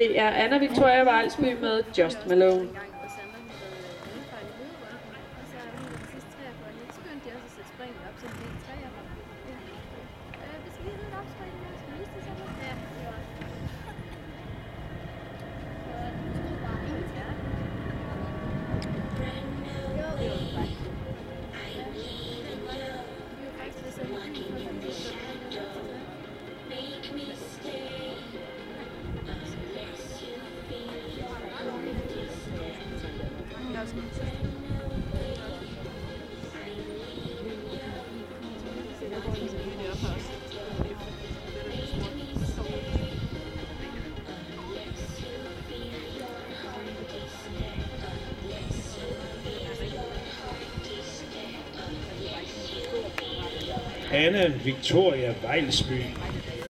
Det er Anna Victoria Vejlsby med Just Malone. Springet op til en del træer. Øh, vi skal lige have et opspring, når vi skal vise det sammen. er sket sidste Anna Victoria Vejlsby.